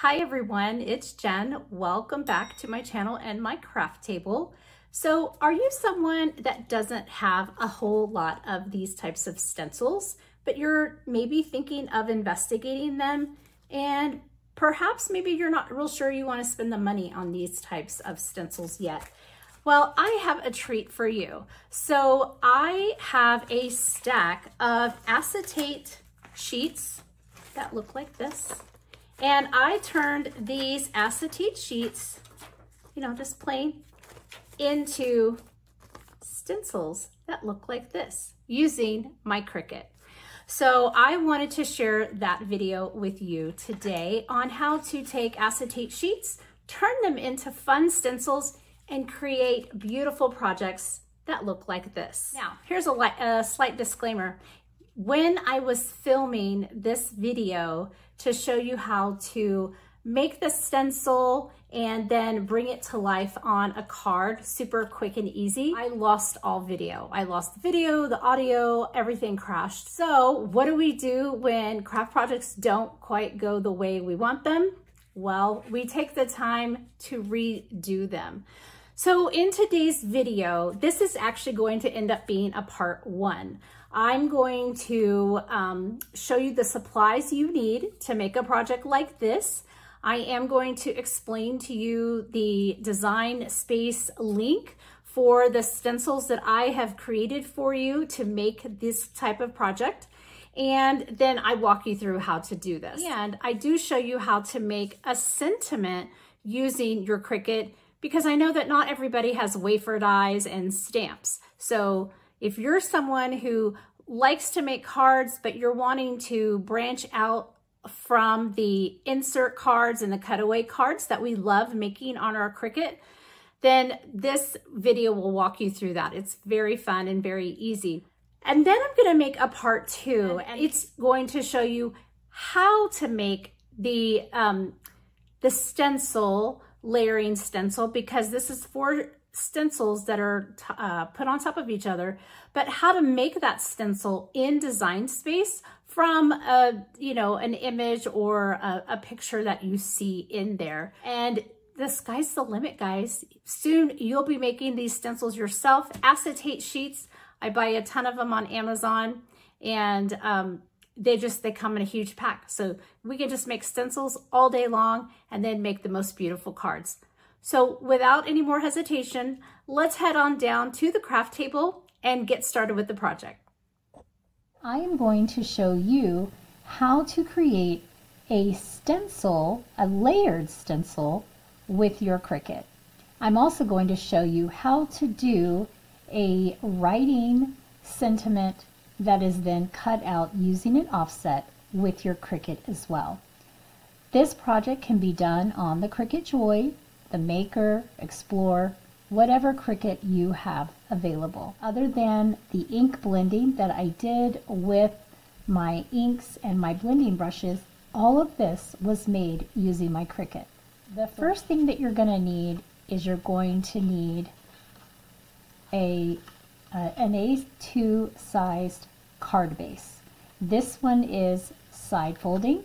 Hi everyone, it's Jen. Welcome back to my channel and my craft table. So are you someone that doesn't have a whole lot of these types of stencils, but you're maybe thinking of investigating them and perhaps maybe you're not real sure you want to spend the money on these types of stencils yet. Well, I have a treat for you. So I have a stack of acetate sheets that look like this. And I turned these acetate sheets, you know, just plain, into stencils that look like this using my Cricut. So I wanted to share that video with you today on how to take acetate sheets, turn them into fun stencils, and create beautiful projects that look like this. Now, here's a, a slight disclaimer. When I was filming this video to show you how to make the stencil and then bring it to life on a card super quick and easy. I lost all video. I lost the video, the audio, everything crashed. So what do we do when craft projects don't quite go the way we want them? Well, we take the time to redo them. So in today's video, this is actually going to end up being a part one. I'm going to um, show you the supplies you need to make a project like this. I am going to explain to you the design space link for the stencils that I have created for you to make this type of project. And then I walk you through how to do this. And I do show you how to make a sentiment using your Cricut because I know that not everybody has wafer dies and stamps. So if you're someone who likes to make cards, but you're wanting to branch out from the insert cards and the cutaway cards that we love making on our Cricut, then this video will walk you through that. It's very fun and very easy. And then I'm gonna make a part two, and it's going to show you how to make the, um, the stencil layering stencil because this is four stencils that are uh, put on top of each other, but how to make that stencil in design space from a, you know, an image or a, a picture that you see in there. And the sky's the limit, guys. Soon you'll be making these stencils yourself. Acetate sheets, I buy a ton of them on Amazon and um, they just, they come in a huge pack. So we can just make stencils all day long and then make the most beautiful cards. So without any more hesitation, let's head on down to the craft table and get started with the project. I am going to show you how to create a stencil, a layered stencil with your Cricut. I'm also going to show you how to do a writing sentiment that is then cut out using an offset with your Cricut as well. This project can be done on the Cricut Joy, the Maker, Explore, whatever Cricut you have available. Other than the ink blending that I did with my inks and my blending brushes, all of this was made using my Cricut. The first thing that you're going to need is you're going to need a uh, an A2 sized card base. This one is side folding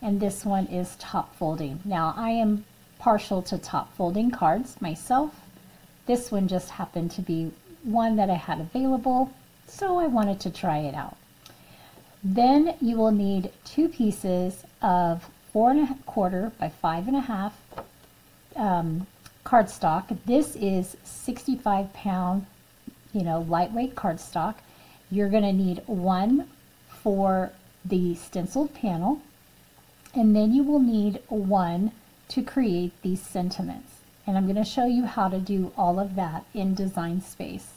and this one is top folding. Now I am partial to top folding cards myself. This one just happened to be one that I had available, so I wanted to try it out. Then you will need two pieces of four and a quarter by five and a half um, cardstock. This is 65 pound, you know, lightweight cardstock. You're going to need one for the stenciled panel, and then you will need one to create these sentiments. And I'm going to show you how to do all of that in Design Space.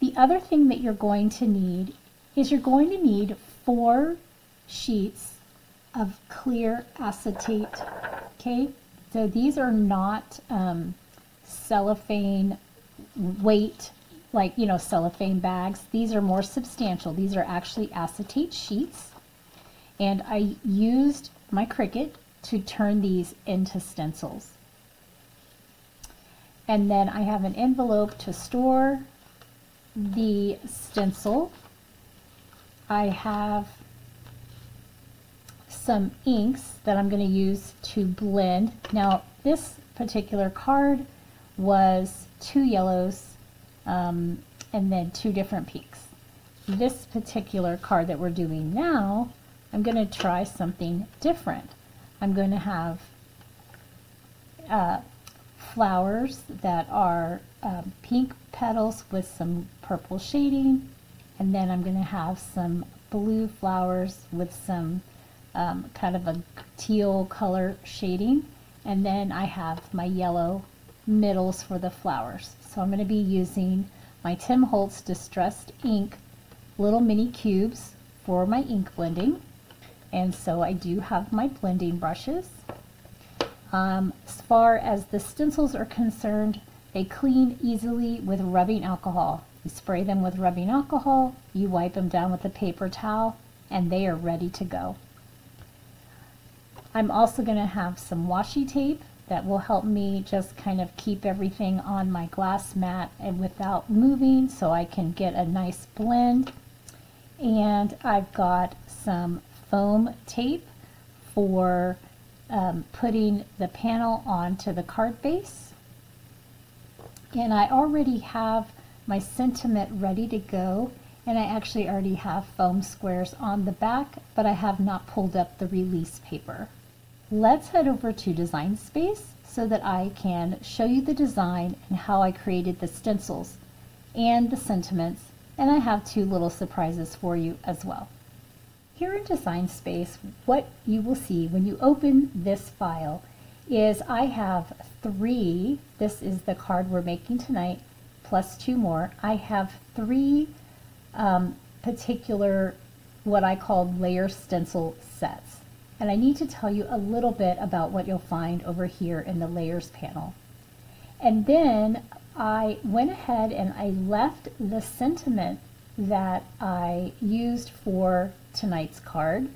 The other thing that you're going to need is you're going to need four sheets of clear acetate. Okay, so these are not um, cellophane weight, like, you know, cellophane bags. These are more substantial. These are actually acetate sheets. And I used my Cricut to turn these into stencils. And then I have an envelope to store the stencil. I have some inks that I'm going to use to blend. Now this particular card was two yellows um, and then two different pinks. This particular card that we're doing now, I'm going to try something different. I'm going to have uh, flowers that are um, pink petals with some purple shading and then I'm going to have some blue flowers with some um, kind of a teal color shading and then I have my yellow middles for the flowers. So I'm going to be using my Tim Holtz Distressed Ink little mini cubes for my ink blending. And so I do have my blending brushes. Um, as far as the stencils are concerned, they clean easily with rubbing alcohol. You spray them with rubbing alcohol, you wipe them down with a paper towel, and they are ready to go. I'm also going to have some washi tape that will help me just kind of keep everything on my glass mat and without moving so I can get a nice blend. And I've got some foam tape for um, putting the panel onto the card base. And I already have my sentiment ready to go and I actually already have foam squares on the back but I have not pulled up the release paper. Let's head over to Design Space so that I can show you the design and how I created the stencils and the sentiments and I have two little surprises for you as well. Here in Design Space, what you will see when you open this file is I have three, this is the card we're making tonight, plus two more. I have three um, particular, what I call layer stencil sets. And I need to tell you a little bit about what you'll find over here in the layers panel. And then I went ahead and I left the sentiment that I used for tonight's card.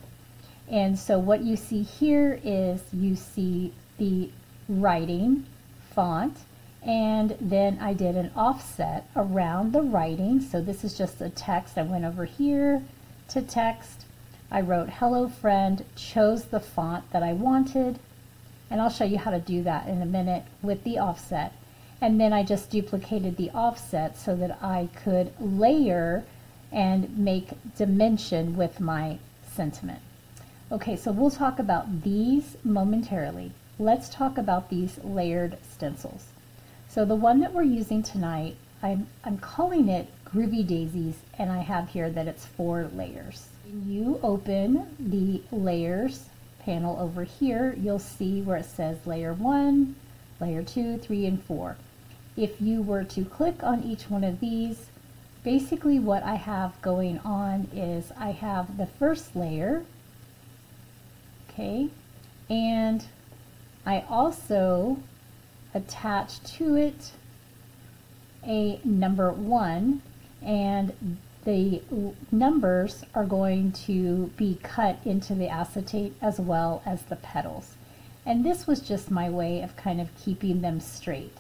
And so what you see here is you see the writing font and then I did an offset around the writing. So this is just a text. I went over here to text I wrote hello friend, chose the font that I wanted, and I'll show you how to do that in a minute with the offset. And then I just duplicated the offset so that I could layer and make dimension with my sentiment. Okay, so we'll talk about these momentarily. Let's talk about these layered stencils. So the one that we're using tonight, I'm, I'm calling it Groovy Daisies, and I have here that it's four layers. When you open the layers panel over here, you'll see where it says layer one, layer two, three, and four. If you were to click on each one of these, basically what I have going on is I have the first layer, okay, and I also attach to it a number one, and the numbers are going to be cut into the acetate as well as the petals. And this was just my way of kind of keeping them straight.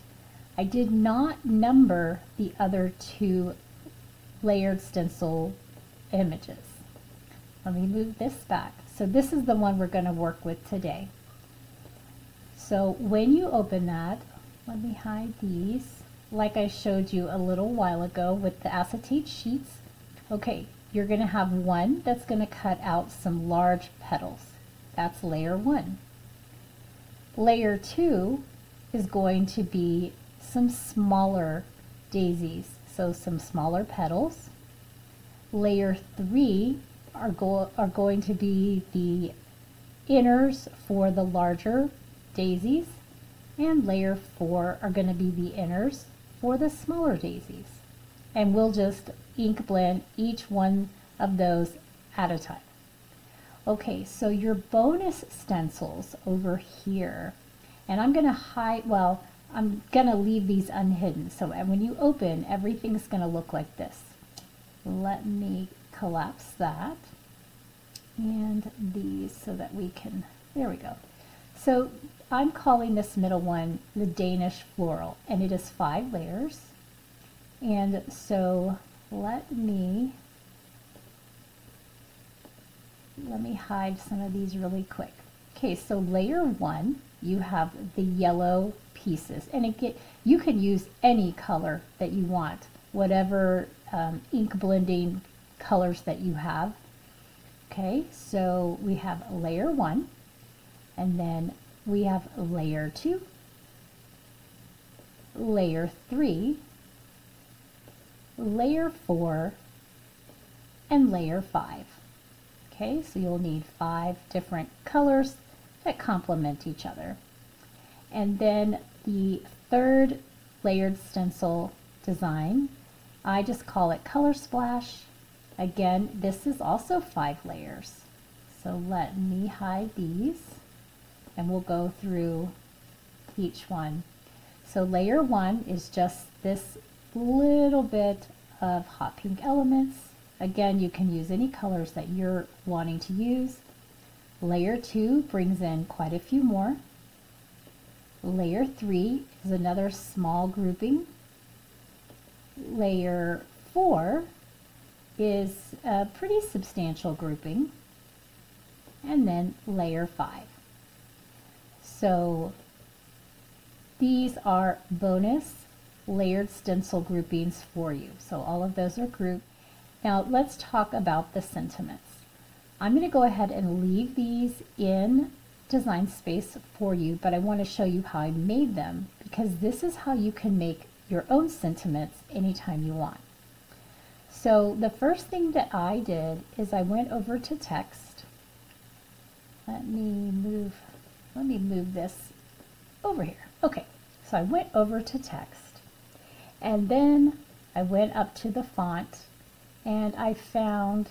I did not number the other two layered stencil images. Let me move this back. So this is the one we're going to work with today. So when you open that, let me hide these, like I showed you a little while ago with the acetate sheets, Okay, you're going to have one that's going to cut out some large petals. That's layer one. Layer two is going to be some smaller daisies, so some smaller petals. Layer three are, go are going to be the inners for the larger daisies, and layer four are going to be the inners for the smaller daisies. And we'll just ink blend each one of those at a time. Okay, so your bonus stencils over here, and I'm going to hide, well, I'm going to leave these unhidden. So when you open, everything's going to look like this. Let me collapse that and these so that we can, there we go. So I'm calling this middle one the Danish Floral, and it is five layers. And so let me let me hide some of these really quick. Okay, so layer one, you have the yellow pieces and get, you can use any color that you want, whatever um, ink blending colors that you have. Okay, so we have layer one and then we have layer two, layer three, layer four, and layer five. Okay, so you'll need five different colors that complement each other. And then the third layered stencil design, I just call it Color Splash. Again, this is also five layers. So let me hide these and we'll go through each one. So layer one is just this little bit of hot pink elements. Again, you can use any colors that you're wanting to use. Layer two brings in quite a few more. Layer three is another small grouping. Layer four is a pretty substantial grouping. And then layer five. So these are bonus layered stencil groupings for you. So all of those are grouped. Now let's talk about the sentiments. I'm going to go ahead and leave these in Design Space for you, but I want to show you how I made them because this is how you can make your own sentiments anytime you want. So the first thing that I did is I went over to text. Let me move, let me move this over here. Okay, so I went over to text and then I went up to the font and I found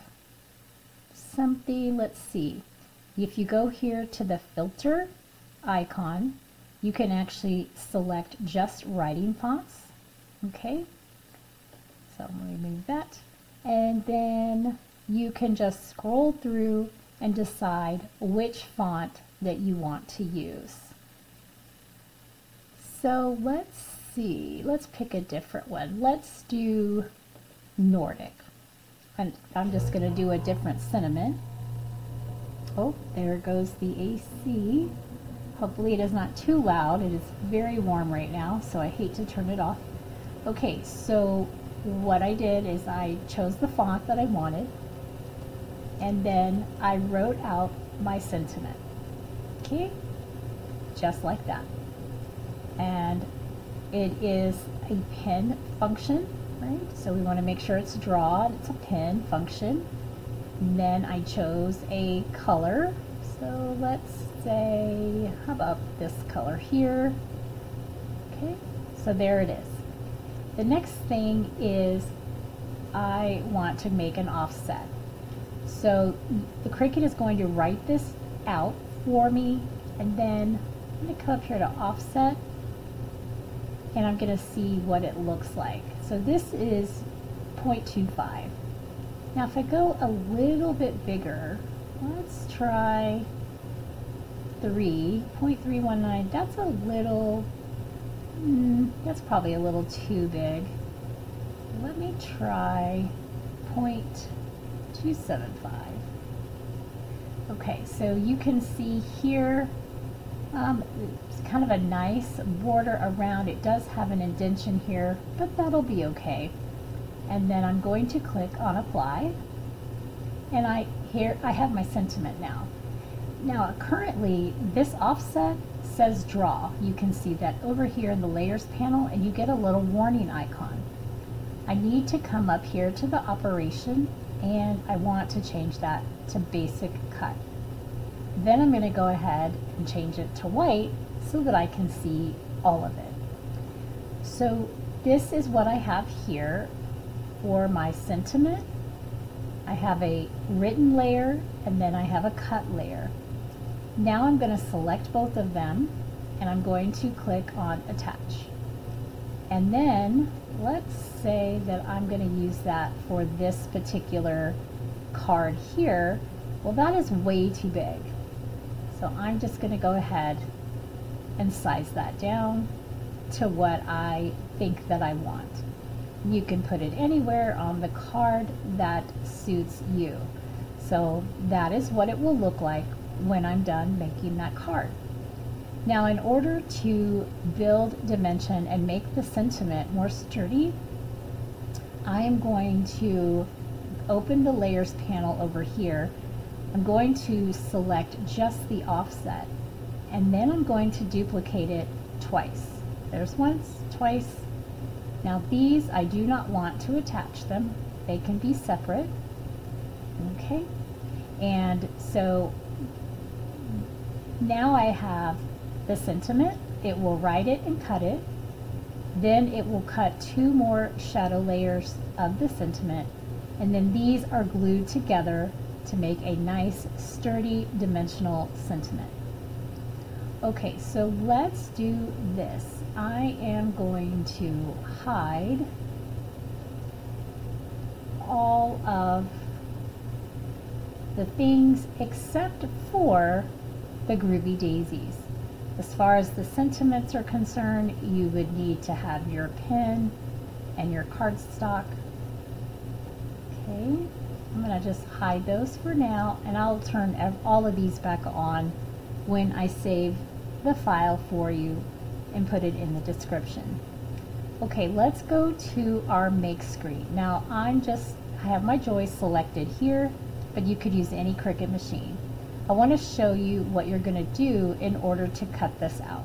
something, let's see, if you go here to the filter icon, you can actually select just writing fonts. Okay, so I'm going to remove that. And then you can just scroll through and decide which font that you want to use. So let's see, let's pick a different one. Let's do Nordic. And I'm just going to do a different sentiment. Oh, there goes the AC. Hopefully it is not too loud. It is very warm right now, so I hate to turn it off. Okay, so what I did is I chose the font that I wanted, and then I wrote out my sentiment. Okay, just like that. And it is a pen function right? So we want to make sure it's draw, it's a pen function. And then I chose a color. So let's say, how about this color here? Okay, so there it is. The next thing is I want to make an offset. So the Cricut is going to write this out for me and then I'm going to come up here to offset and I'm going to see what it looks like. So this is 0.25. Now if I go a little bit bigger, let's try 3, 0.319. That's a little, mm, that's probably a little too big. Let me try 0.275. Okay, so you can see here um, it's kind of a nice border around. It does have an indention here, but that'll be okay. And then I'm going to click on apply. And I here I have my sentiment now. Now currently this offset says draw. You can see that over here in the layers panel and you get a little warning icon. I need to come up here to the operation and I want to change that to basic cut. Then I'm going to go ahead and change it to white so that I can see all of it. So this is what I have here for my sentiment. I have a written layer and then I have a cut layer. Now I'm going to select both of them and I'm going to click on attach. And then let's say that I'm going to use that for this particular card here. Well, that is way too big. So I'm just going to go ahead and size that down to what I think that I want. You can put it anywhere on the card that suits you. So that is what it will look like when I'm done making that card. Now in order to build dimension and make the sentiment more sturdy, I am going to open the layers panel over here. I'm going to select just the offset and then I'm going to duplicate it twice. There's once, twice. Now these, I do not want to attach them. They can be separate. Okay, and so now I have the sentiment. It will write it and cut it. Then it will cut two more shadow layers of the sentiment. And then these are glued together to make a nice sturdy dimensional sentiment. Okay, so let's do this. I am going to hide all of the things except for the groovy daisies. As far as the sentiments are concerned, you would need to have your pen and your cardstock. Okay, going to just hide those for now and I'll turn all of these back on when I save the file for you and put it in the description. Okay, let's go to our make screen. Now I'm just, I have my Joy selected here, but you could use any Cricut machine. I want to show you what you're going to do in order to cut this out.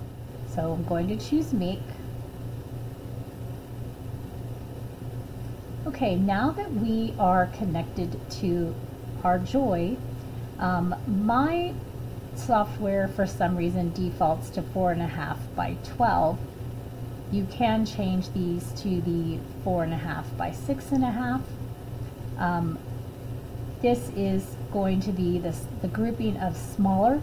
So I'm going to choose make. Okay, now that we are connected to our Joy, um, my software for some reason defaults to four and a half by 12. You can change these to the four and a half by six and a half. Um, this is going to be the grouping of smaller,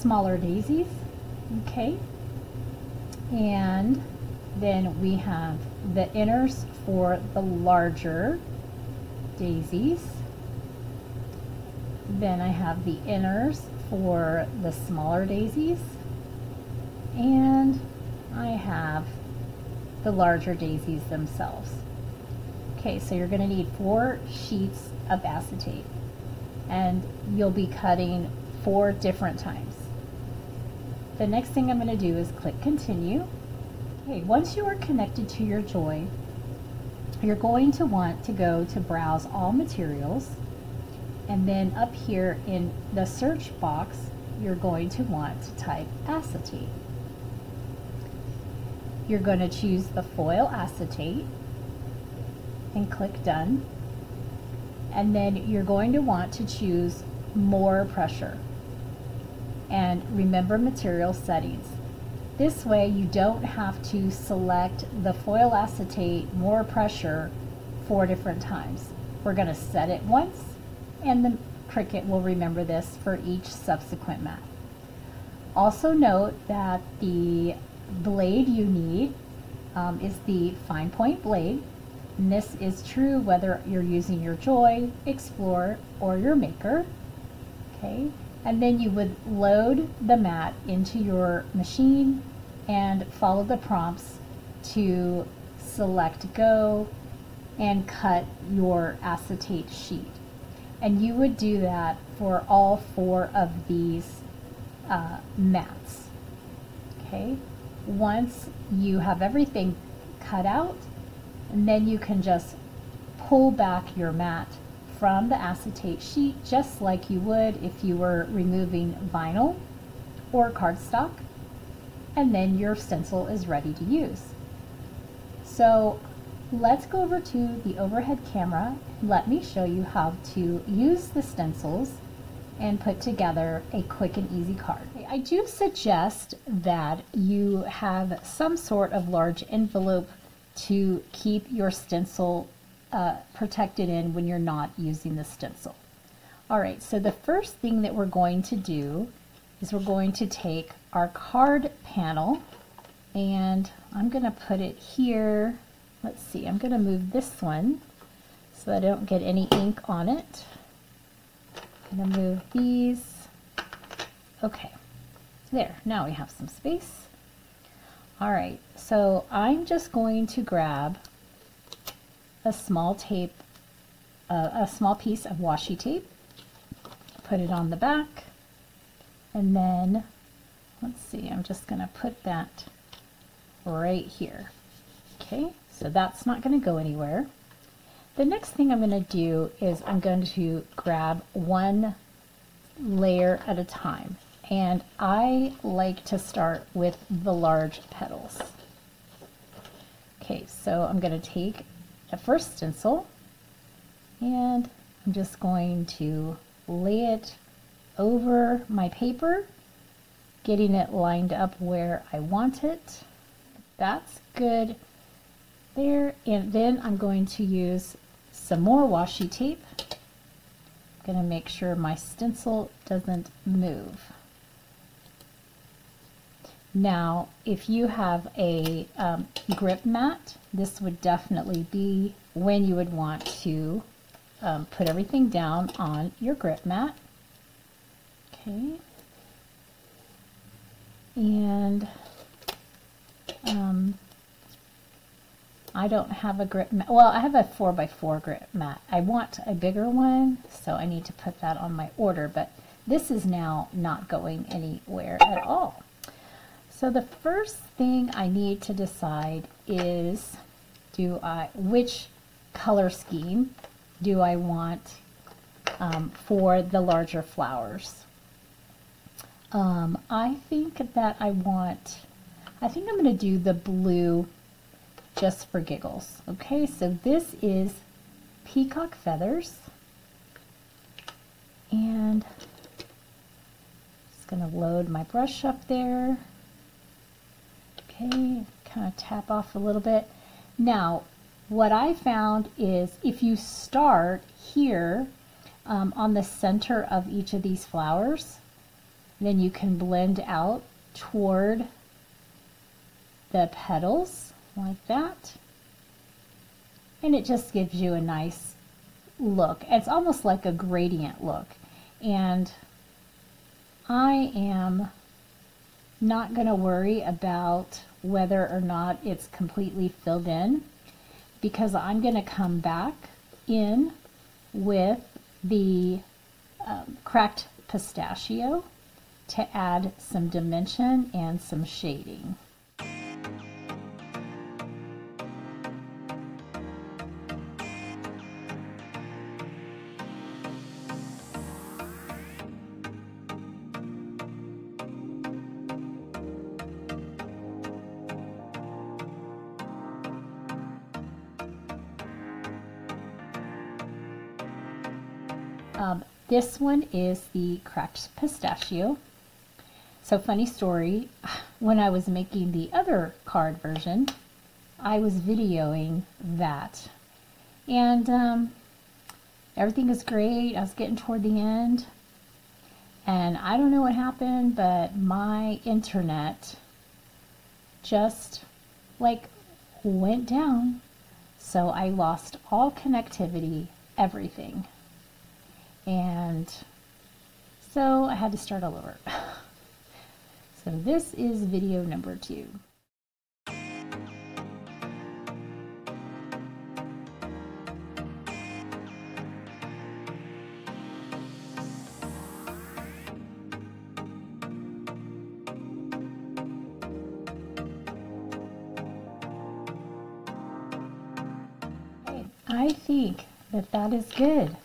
smaller daisies, okay? And then we have the inners for the larger daisies. Then I have the inners for the smaller daisies. And I have the larger daisies themselves. Okay, so you're going to need four sheets of acetate. And you'll be cutting four different times. The next thing I'm going to do is click continue. Okay, once you are connected to your Joy, you're going to want to go to browse all materials and then up here in the search box, you're going to want to type acetate. You're going to choose the foil acetate and click done. And then you're going to want to choose more pressure. And remember material settings. This way you don't have to select the foil acetate more pressure four different times. We're going to set it once and the Cricut will remember this for each subsequent mat. Also note that the blade you need um, is the fine point blade. And this is true whether you're using your Joy, Explore, or your Maker. Okay, and then you would load the mat into your machine and follow the prompts to select go and cut your acetate sheet. And you would do that for all four of these uh, mats. Okay, once you have everything cut out, and then you can just pull back your mat from the acetate sheet just like you would if you were removing vinyl or cardstock and then your stencil is ready to use. So let's go over to the overhead camera. Let me show you how to use the stencils and put together a quick and easy card. I do suggest that you have some sort of large envelope to keep your stencil uh, protected in when you're not using the stencil. All right, so the first thing that we're going to do is we're going to take our card panel and I'm going to put it here let's see, I'm going to move this one so I don't get any ink on it. I'm going to move these. Okay, there, now we have some space. All right, so I'm just going to grab a small tape a, a small piece of washi tape, put it on the back, and then, let's see, I'm just going to put that right here. Okay, so that's not going to go anywhere. The next thing I'm going to do is I'm going to grab one layer at a time. And I like to start with the large petals. Okay, so I'm going to take the first stencil and I'm just going to lay it over my paper, getting it lined up where I want it. That's good there. And then I'm going to use some more washi tape. I'm going to make sure my stencil doesn't move. Now, if you have a um, grip mat, this would definitely be when you would want to um, put everything down on your grip mat. Okay. And um, I don't have a grip mat. Well, I have a 4x4 grip mat. I want a bigger one, so I need to put that on my order, but this is now not going anywhere at all. So the first thing I need to decide is do I which color scheme do I want um, for the larger flowers. Um, I think that I want, I think I'm going to do the blue just for giggles. Okay, so this is peacock feathers. And just going to load my brush up there. Okay, kind of tap off a little bit. Now, what I found is if you start here um, on the center of each of these flowers, then you can blend out toward the petals like that. And it just gives you a nice look. It's almost like a gradient look. And I am not going to worry about whether or not it's completely filled in because I'm going to come back in with the um, cracked pistachio to add some dimension and some shading. Um, this one is the cracked pistachio. So funny story, when I was making the other card version, I was videoing that. And um, everything is great. I was getting toward the end. And I don't know what happened, but my internet just like went down. So I lost all connectivity, everything. And so I had to start all over. so this is video number two. I think that that is good.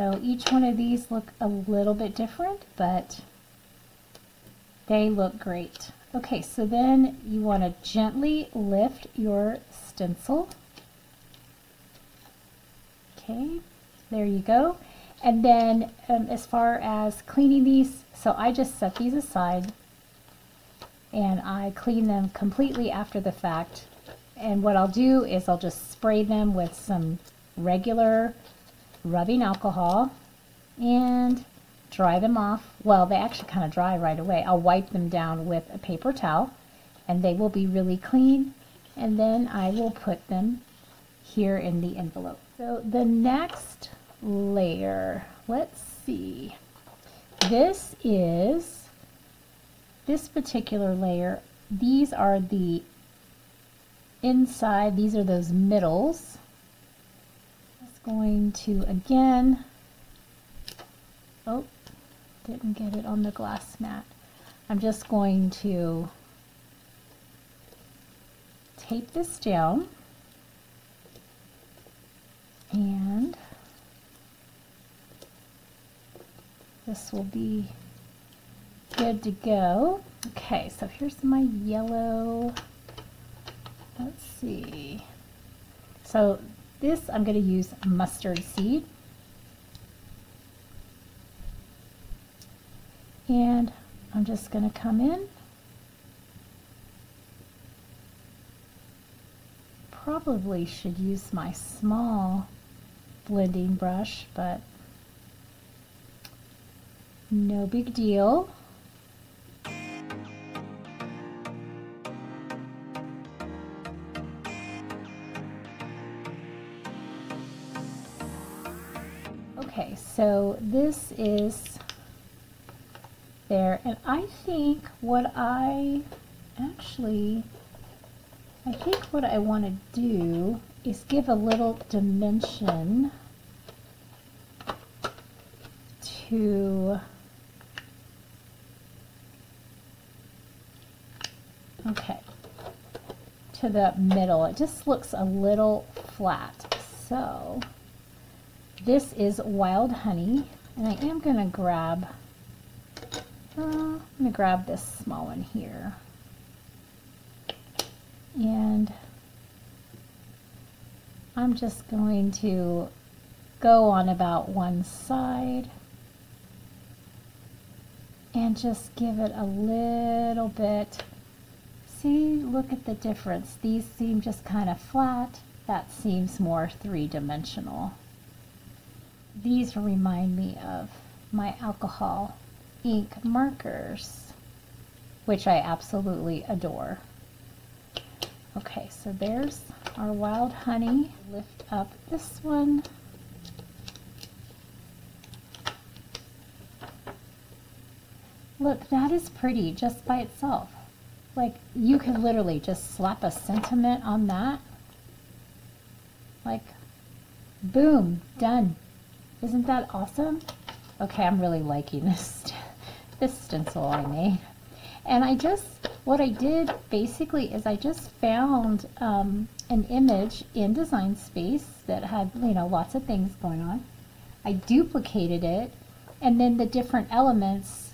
So each one of these look a little bit different, but they look great. Okay, so then you want to gently lift your stencil. Okay, there you go. And then um, as far as cleaning these, so I just set these aside and I clean them completely after the fact. And what I'll do is I'll just spray them with some regular rubbing alcohol and dry them off. Well, they actually kind of dry right away. I'll wipe them down with a paper towel and they will be really clean. And then I will put them here in the envelope. So the next layer, let's see. This is, this particular layer, these are the inside, these are those middles going to again, oh, didn't get it on the glass mat. I'm just going to tape this down and this will be good to go. Okay, so here's my yellow. Let's see. So this I'm going to use mustard seed. And I'm just going to come in. Probably should use my small blending brush, but no big deal. So this is there, and I think what I actually, I think what I want to do is give a little dimension to okay to the middle. It just looks a little flat. So this is wild honey and I am gonna grab uh, I'm gonna grab this small one here and I'm just going to go on about one side and just give it a little bit. See, look at the difference. These seem just kind of flat. That seems more three-dimensional. These remind me of my alcohol ink markers, which I absolutely adore. Okay, so there's our wild honey. Lift up this one. Look, that is pretty just by itself. Like, you could literally just slap a sentiment on that. Like, boom, done. Isn't that awesome? Okay, I'm really liking this, this stencil I made. And I just, what I did basically is I just found um, an image in Design Space that had, you know, lots of things going on. I duplicated it, and then the different elements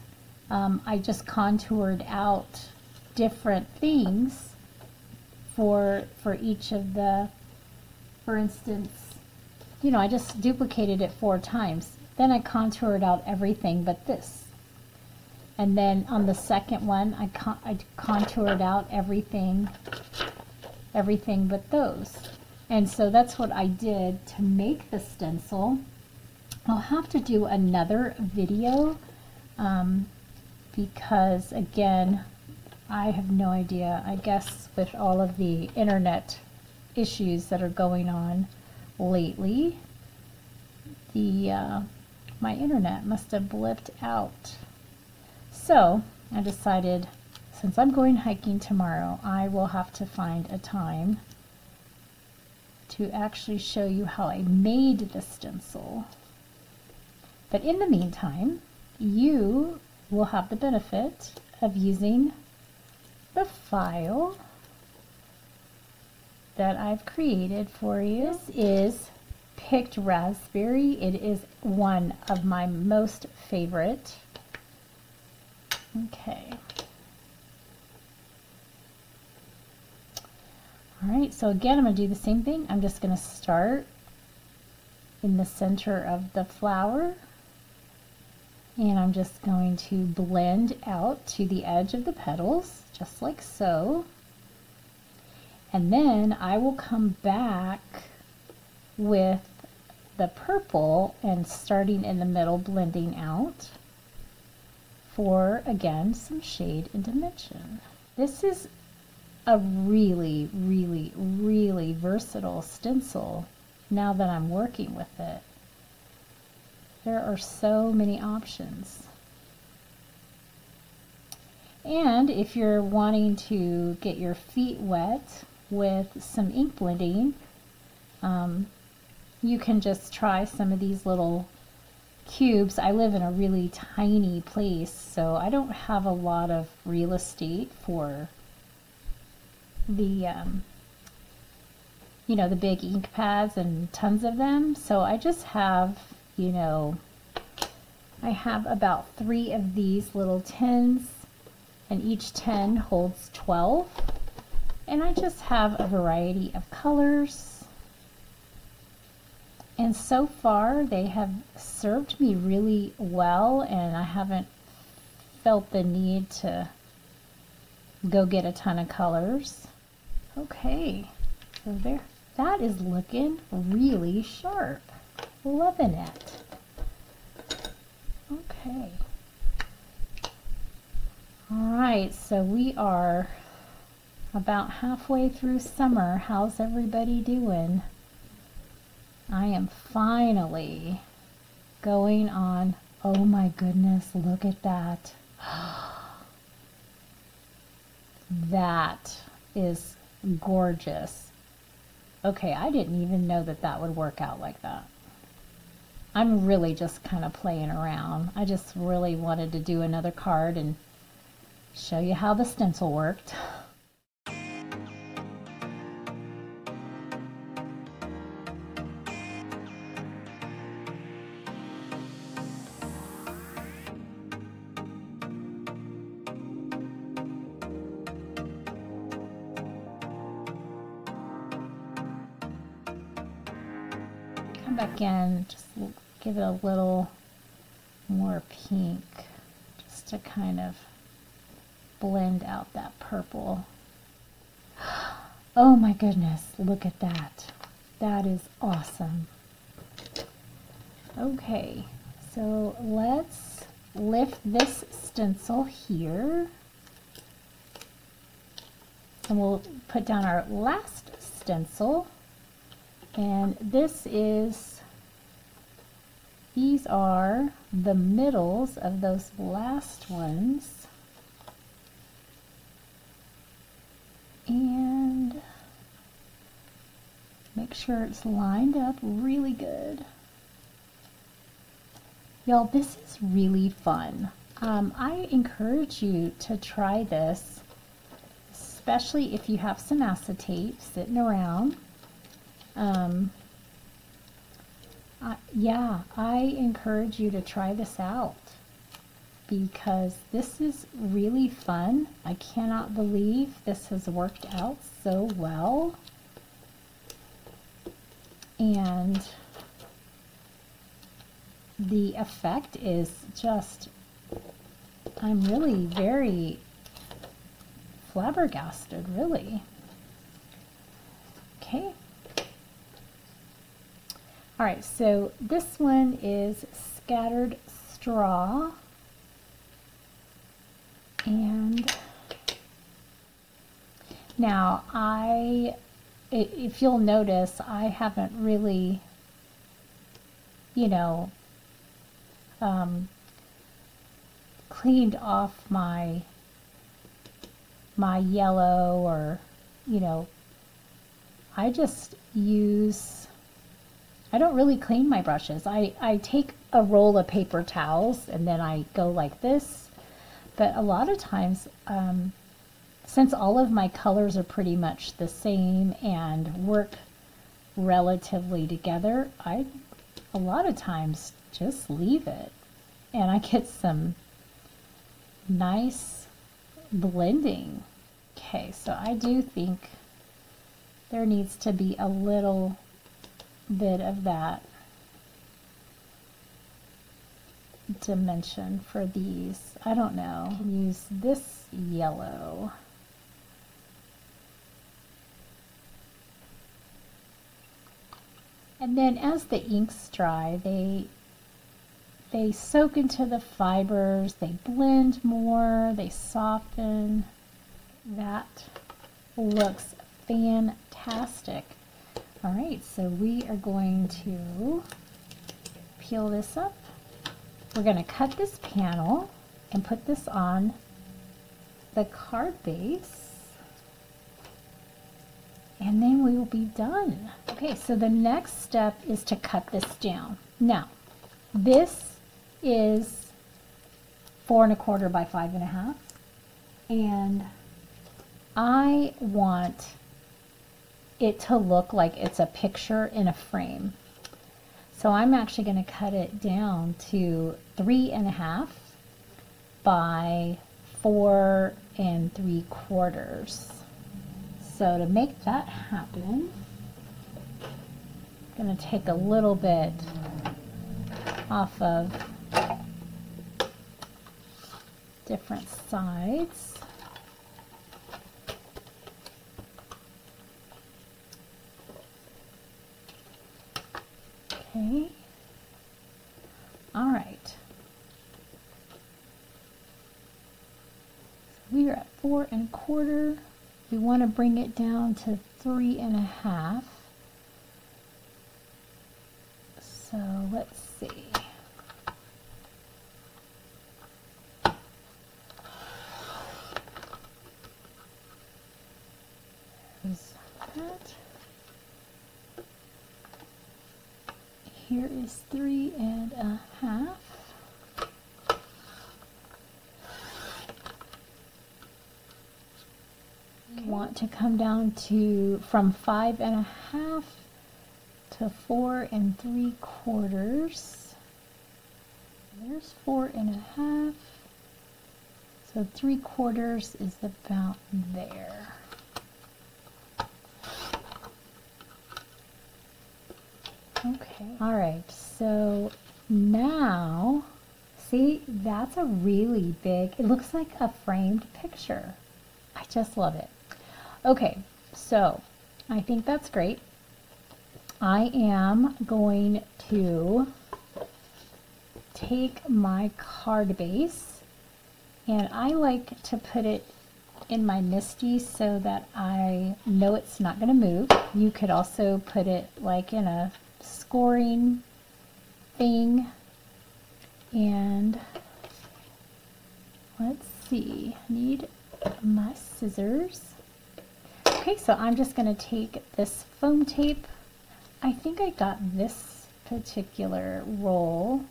um, I just contoured out different things for for each of the for instance you know I just duplicated it four times. Then I contoured out everything but this. And then on the second one I, con I contoured out everything everything but those. And so that's what I did to make the stencil. I'll have to do another video um, because again, I have no idea. I guess with all of the internet issues that are going on lately, the uh, my internet must have blipped out. So I decided since I'm going hiking tomorrow, I will have to find a time to actually show you how I made the stencil. But in the meantime, you will have the benefit of using the file that I've created for you. This is picked raspberry. It is one of my most favorite. Okay. All right, so again, I'm to do the same thing. I'm just going to start in the center of the flower and I'm just going to blend out to the edge of the petals, just like so. And then I will come back with the purple and starting in the middle, blending out for, again, some shade and dimension. This is a really, really, really versatile stencil now that I'm working with it. There are so many options. And if you're wanting to get your feet wet with some ink blending, um, you can just try some of these little cubes. I live in a really tiny place, so I don't have a lot of real estate for the, um, you know, the big ink pads and tons of them. So I just have, you know, I have about three of these little tins and each tin holds 12. And I just have a variety of colors. And so far they have served me really well and I haven't felt the need to go get a ton of colors. Okay, so there, that is looking really sharp. Loving it. Okay. All right, so we are about halfway through summer. How's everybody doing? I am finally going on. Oh my goodness, look at that. that is gorgeous. Okay, I didn't even know that that would work out like that. I'm really just kind of playing around. I just really wanted to do another card and show you how the stencil worked. kind of blend out that purple. Oh my goodness, look at that. That is awesome. Okay, so let's lift this stencil here. And we'll put down our last stencil. And this is, these are the middles of those last ones. and make sure it's lined up really good. Y'all, this is really fun. Um, I encourage you to try this, especially if you have some acetate sitting around. Um, Uh, yeah, I encourage you to try this out because this is really fun. I cannot believe this has worked out so well. And the effect is just, I'm really very flabbergasted, really. Okay. All right, so this one is scattered straw. And now I, if you'll notice, I haven't really, you know, um, cleaned off my my yellow or you know I just use I don't really clean my brushes I, I take a roll of paper towels and then I go like this but a lot of times, um, since all of my colors are pretty much the same and work relatively together, I a lot of times just leave it. And I get some nice blending. Okay, so I do think there needs to be a little bit of that dimension for these. I don't know. Use this yellow. And then as the inks dry, they they soak into the fibers, they blend more, they soften. That looks fantastic. All right, so we are going to peel this up. We're going to cut this panel and put this on the card base and then we will be done. Okay, so the next step is to cut this down. Now, this is four and a quarter by five and a half. And I want it to look like it's a picture in a frame. So I'm actually going to cut it down to three and a half by four and three quarters. So to make that happen, I'm going to take a little bit off of different sides. Okay. All right. We are at four and a quarter. We want to bring it down to three and a half. So let's see. There's that. Here is three and a half. To come down to from five and a half to four and three quarters. There's four and a half. So three quarters is about there. Okay. All right. So now, see, that's a really big, it looks like a framed picture. I just love it. Okay, so I think that's great. I am going to take my card base and I like to put it in my MISTI so that I know it's not going to move. You could also put it like in a scoring thing and let's see, need my scissors. Okay, so I'm just going to take this foam tape. I think I got this particular roll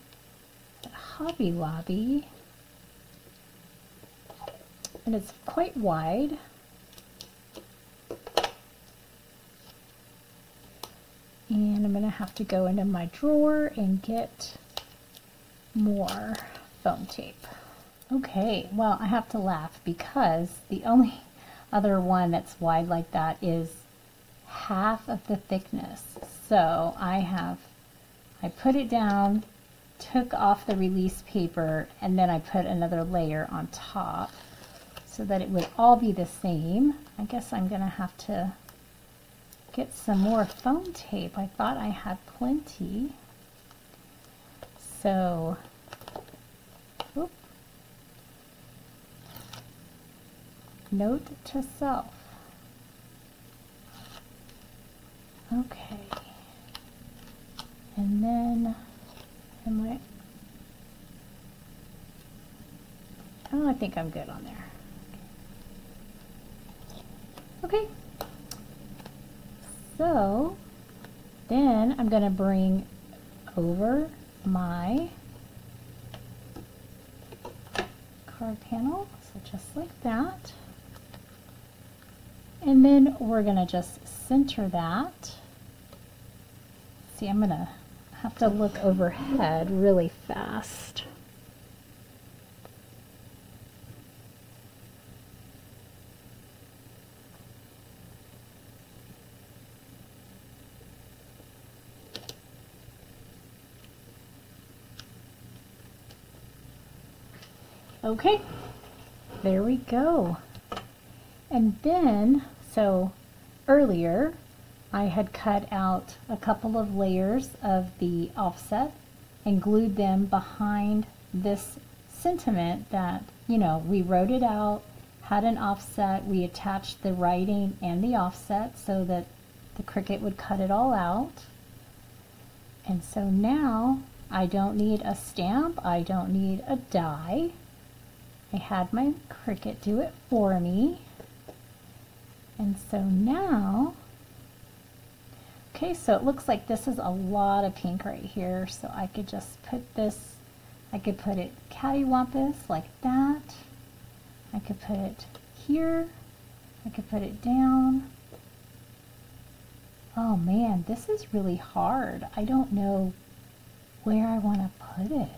at Hobby Lobby. And it's quite wide. And I'm going to have to go into my drawer and get more foam tape. Okay, well, I have to laugh because the only other one that's wide like that is half of the thickness. So I have, I put it down, took off the release paper, and then I put another layer on top so that it would all be the same. I guess I'm going to have to get some more foam tape. I thought I had plenty. So, Note to self. Okay. And then, am I, oh, I think I'm good on there. Okay. So, then I'm going to bring over my card panel, so just like that. And then we're going to just center that. See, I'm going to have to look overhead really fast. Okay, there we go. And then so earlier I had cut out a couple of layers of the offset and glued them behind this sentiment that, you know, we wrote it out, had an offset, we attached the writing and the offset so that the Cricut would cut it all out. And so now I don't need a stamp, I don't need a die. I had my Cricut do it for me. And so now Okay, so it looks like this is a lot of pink right here. So I could just put this, I could put it cattywampus like that. I could put it here. I could put it down. Oh man, this is really hard. I don't know where I want to put it.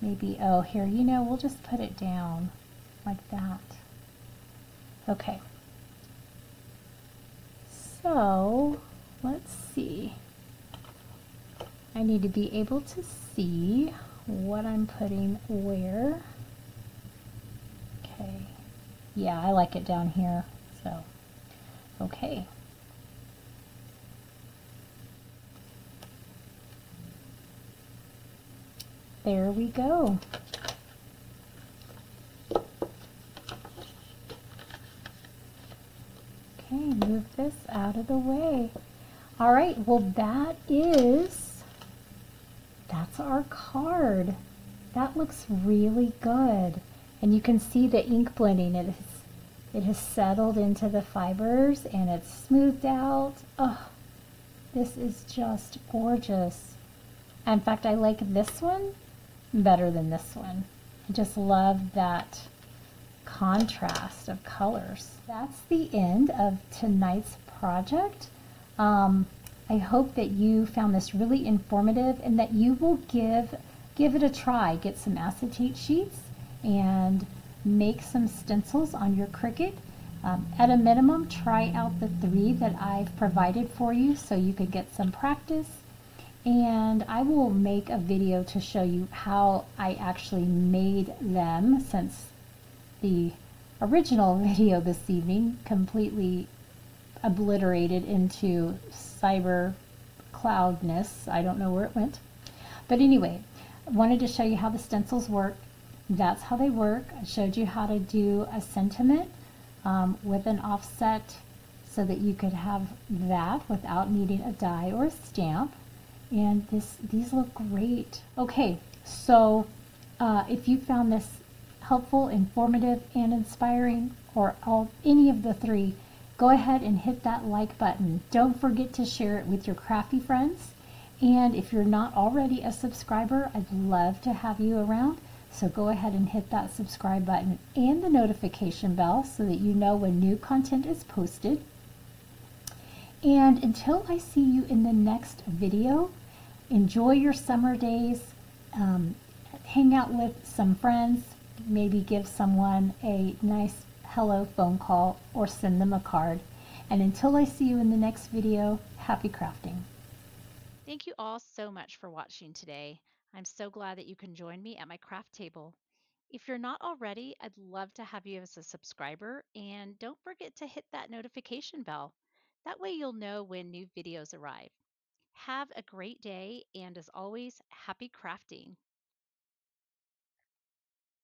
Maybe, oh, here, you know, we'll just put it down like that. Okay. So, let's see. I need to be able to see what I'm putting where. Okay. Yeah, I like it down here. So, okay. There we go. Okay, move this out of the way. All right, well that is, that's our card. That looks really good. And you can see the ink blending. It has, it has settled into the fibers and it's smoothed out. Oh, this is just gorgeous. In fact, I like this one better than this one. I just love that contrast of colors. That's the end of tonight's project. Um, I hope that you found this really informative and that you will give give it a try. Get some acetate sheets and make some stencils on your Cricut. Um, at a minimum, try out the three that I've provided for you so you could get some practice and I will make a video to show you how I actually made them since the original video this evening completely obliterated into cyber cloudness. I don't know where it went. But anyway, I wanted to show you how the stencils work. That's how they work. I showed you how to do a sentiment um, with an offset so that you could have that without needing a die or a stamp and this these look great. Okay, so uh, if you found this helpful, informative, and inspiring, or all any of the three, go ahead and hit that like button. Don't forget to share it with your crafty friends. And if you're not already a subscriber, I'd love to have you around. So go ahead and hit that subscribe button and the notification bell so that you know when new content is posted. And until I see you in the next video, enjoy your summer days, um, hang out with some friends, maybe give someone a nice hello phone call or send them a card. And until I see you in the next video, happy crafting. Thank you all so much for watching today. I'm so glad that you can join me at my craft table. If you're not already, I'd love to have you as a subscriber and don't forget to hit that notification bell. That way you'll know when new videos arrive. Have a great day, and as always, happy crafting.